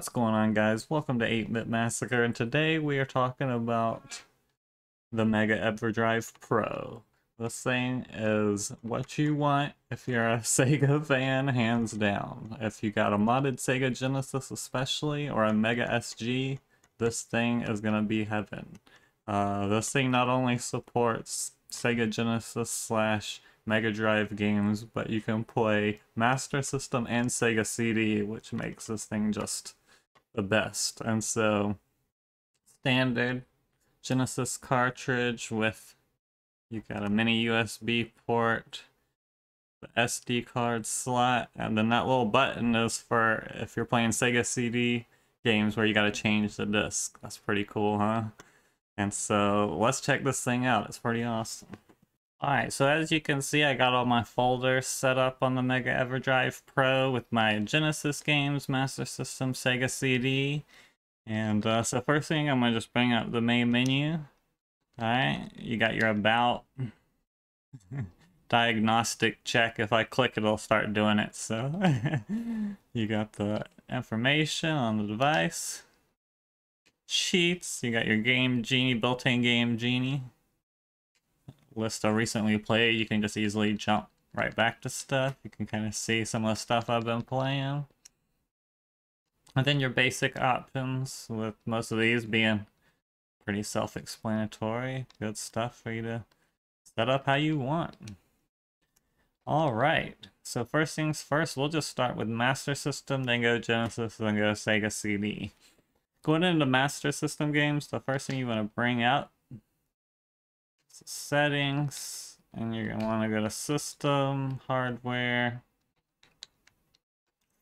What's going on guys? Welcome to 8-Bit Massacre and today we are talking about the Mega EverDrive Pro. This thing is what you want if you're a Sega fan, hands down. If you got a modded Sega Genesis especially, or a Mega SG, this thing is gonna be heaven. Uh, this thing not only supports Sega Genesis slash Mega Drive games, but you can play Master System and Sega CD, which makes this thing just the best. And so, standard Genesis cartridge with you got a mini USB port, the SD card slot, and then that little button is for if you're playing Sega CD games where you got to change the disc. That's pretty cool, huh? And so let's check this thing out. It's pretty awesome. Alright, so as you can see, I got all my folders set up on the Mega EverDrive Pro with my Genesis games, Master System, Sega CD. And uh, so first thing, I'm going to just bring up the main menu. Alright, you got your About, diagnostic check. If I click, it'll start doing it. So you got the information on the device. Cheats, you got your Game Genie, built-in Game Genie list of recently played, you can just easily jump right back to stuff. You can kind of see some of the stuff I've been playing. And then your basic options, with most of these being pretty self-explanatory. Good stuff for you to set up how you want. Alright, so first things first, we'll just start with Master System, then go Genesis, then go Sega CD. Going into Master System games, the first thing you want to bring up settings, and you're gonna want to go to system, hardware,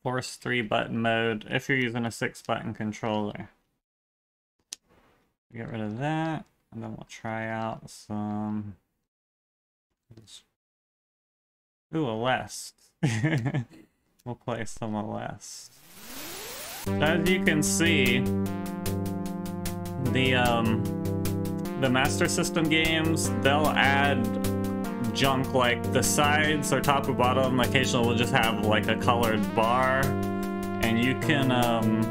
force three button mode if you're using a six button controller. Get rid of that, and then we'll try out some. Ooh, Alex. we'll play some less. As you can see, the um the Master System games, they'll add junk like the sides or top or bottom. Occasionally we'll just have like a colored bar. And you can um,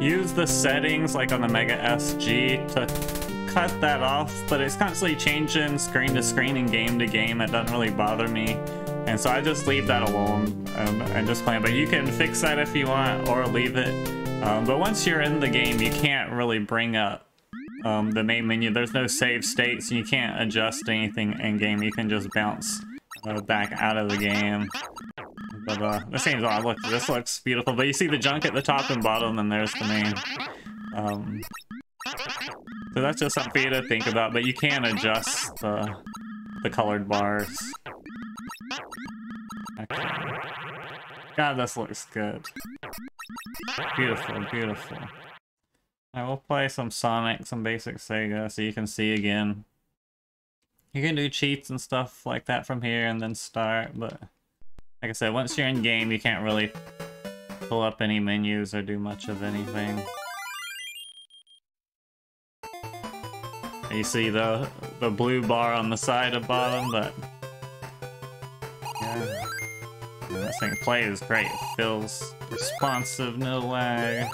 use the settings like on the Mega SG to cut that off but it's constantly changing screen to screen and game to game. It doesn't really bother me. And so I just leave that alone and, and just play. But you can fix that if you want or leave it. Um, but once you're in the game you can't really bring up um, the main menu. There's no save states, and you can't adjust anything in-game. You can just bounce uh, back out of the game. But uh, this game's odd. Look, this looks beautiful. But you see the junk at the top and bottom, and there's the main. Um, so that's just something for you to think about, but you can adjust uh, the colored bars. Okay. God, this looks good. Beautiful, beautiful. I will play some Sonic, some basic Sega, so you can see again. You can do cheats and stuff like that from here and then start, but like I said, once you're in game, you can't really pull up any menus or do much of anything. You see the the blue bar on the side of bottom, but yeah, this thing plays great. It feels responsive, no lag.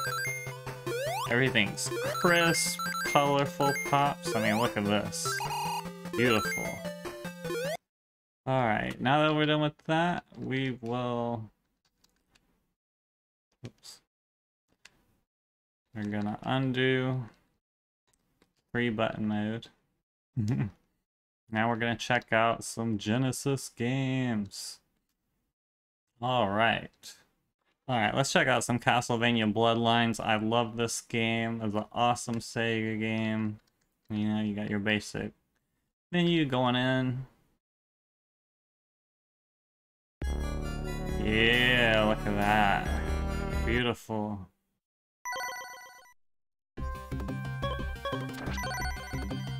Everything's crisp, colorful pops. I mean, look at this. Beautiful. Alright, now that we're done with that, we will... Oops. We're gonna undo free button mode. Mm-hmm. now we're gonna check out some Genesis games. Alright. Alright, let's check out some Castlevania Bloodlines. I love this game. It's an awesome Sega game. You know, you got your basic menu going in. Yeah, look at that. Beautiful.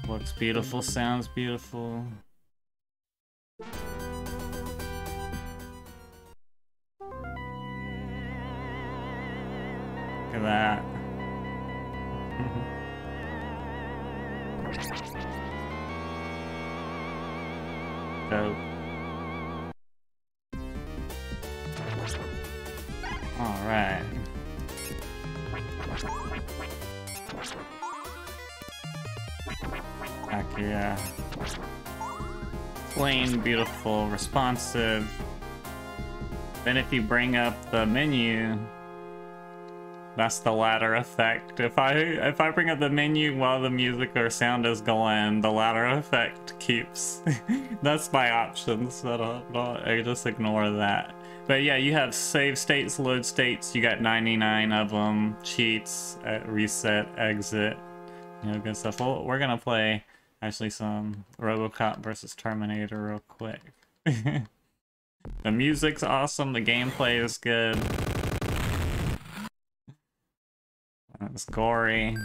Looks beautiful, sounds beautiful. Look at that. Dope. Alright. Heck yeah. Plain, beautiful, responsive. Then if you bring up the menu, that's the ladder effect. If I if I bring up the menu while the music or sound is going, the ladder effect keeps. that's my options. Don't, don't, I just ignore that. But yeah, you have save states, load states. You got 99 of them. Cheats, uh, reset, exit. You know, good stuff. Well, we're gonna play actually some RoboCop versus Terminator real quick. the music's awesome. The gameplay is good. It's gory.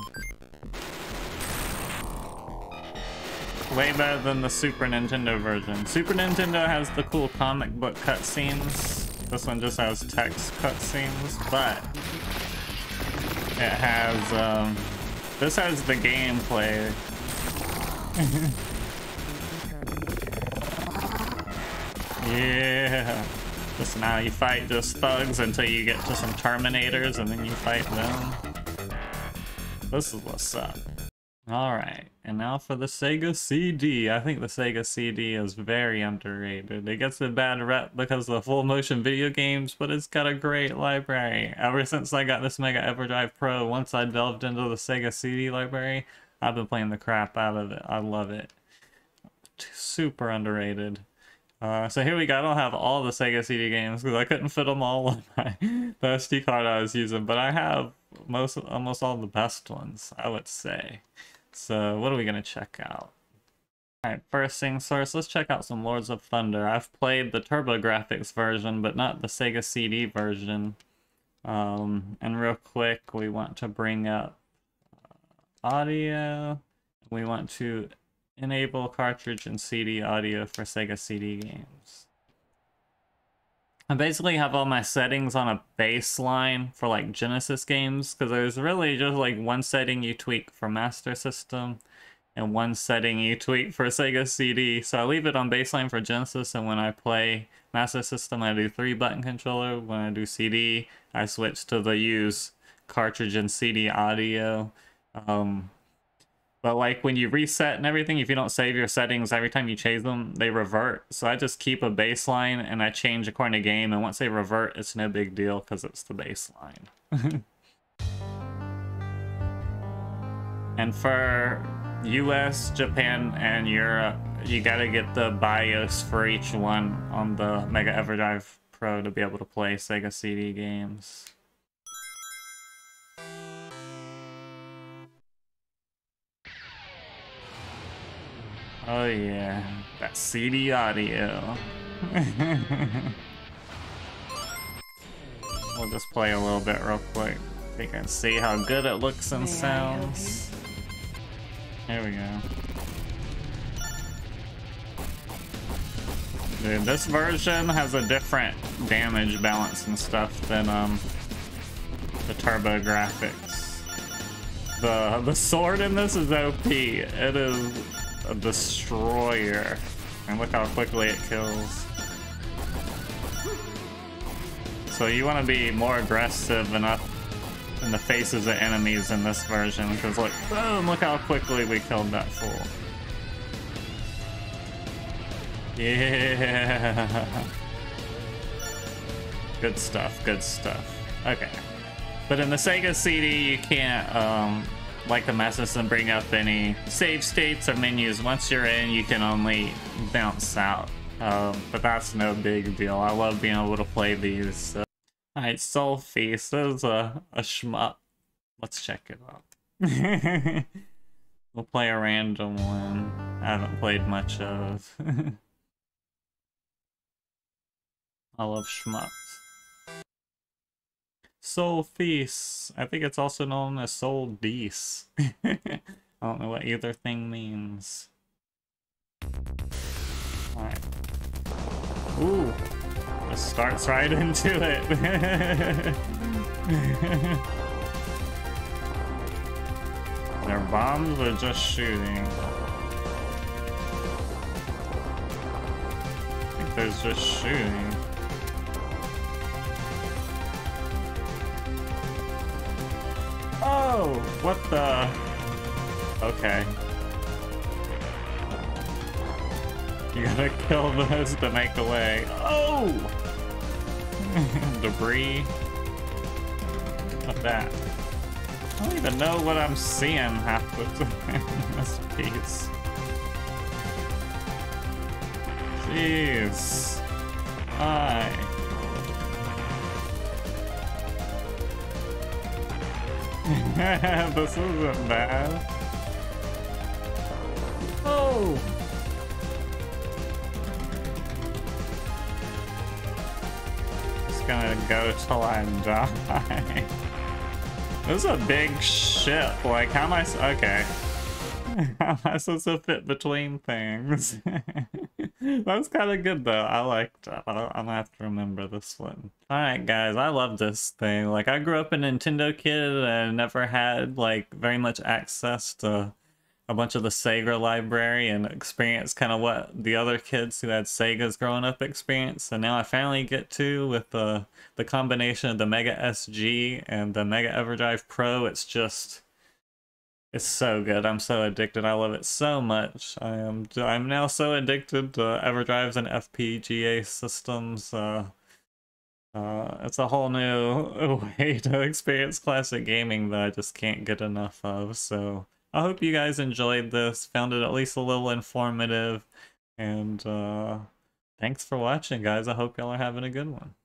Way better than the Super Nintendo version. Super Nintendo has the cool comic book cutscenes. This one just has text cutscenes, but it has, um, this has the gameplay. yeah. Just now you fight just thugs until you get to some Terminators and then you fight them. This is what's up. Alright, and now for the Sega CD. I think the Sega CD is very underrated. It gets a bad rep because of the full motion video games, but it's got a great library. Ever since I got this Mega EverDrive Pro, once I delved into the Sega CD library, I've been playing the crap out of it. I love it. Super underrated. Uh, so here we go. I don't have all the Sega CD games because I couldn't fit them all on my the SD card I was using, but I have most almost all the best ones, I would say. So what are we gonna check out? Alright, first thing source, let's check out some Lords of Thunder. I've played the TurboGrafx version, but not the Sega CD version. Um, and real quick, we want to bring up uh, audio. We want to enable cartridge and CD audio for Sega CD games. I basically have all my settings on a baseline for like Genesis games because there's really just like one setting you tweak for Master System and one setting you tweak for Sega CD. So I leave it on baseline for Genesis and when I play Master System I do three button controller. When I do CD I switch to the use cartridge and CD audio. Um, but like when you reset and everything, if you don't save your settings every time you change them, they revert. So I just keep a baseline and I change according to game. And once they revert, it's no big deal because it's the baseline. and for US, Japan, and Europe, you gotta get the BIOS for each one on the Mega EverDrive Pro to be able to play Sega CD games. Oh yeah, that CD audio. we'll just play a little bit real quick so you can see how good it looks and sounds. Here we go. Dude, this version has a different damage balance and stuff than um the TurboGrafx. The the sword in this is OP. It is a destroyer. And look how quickly it kills. So you want to be more aggressive enough in the faces of enemies in this version, because look, boom, look how quickly we killed that fool. Yeah. Good stuff, good stuff. Okay. But in the Sega CD, you can't, um, like the message and bring up any save states or menus. Once you're in, you can only bounce out. Um, but that's no big deal. I love being able to play these. So. Alright, Sol-Feace is a, a shmup. Let's check it out. we'll play a random one. I haven't played much of. I love shmups. Sol-Feace. I think it's also known as Sol-Deace. I don't know what either thing means. Alright. Ooh. Starts right into it. Their bombs are just shooting. I think there's just shooting. What the? Okay. You gotta kill those to make the way. Oh! Debris. What's that? I don't even know what I'm seeing half the time in this piece. Jeez. Hi. Oh. this isn't bad. Oh! Just gonna go till I die. this is a big ship. Like, how am I... Okay. How am I supposed to fit between things? That's kind of good though. I liked that. I'm gonna have to remember this one. Alright guys, I love this thing. Like I grew up a Nintendo kid and never had like very much access to a bunch of the Sega library and experience kind of what the other kids who had Segas growing up experience. And now I finally get to with the the combination of the Mega SG and the Mega EverDrive Pro. It's just it's so good. I'm so addicted. I love it so much. I am. I'm now so addicted to EverDrives and FPGA systems. Uh, uh, it's a whole new way to experience classic gaming that I just can't get enough of. So I hope you guys enjoyed this, found it at least a little informative, and uh, thanks for watching, guys. I hope y'all are having a good one.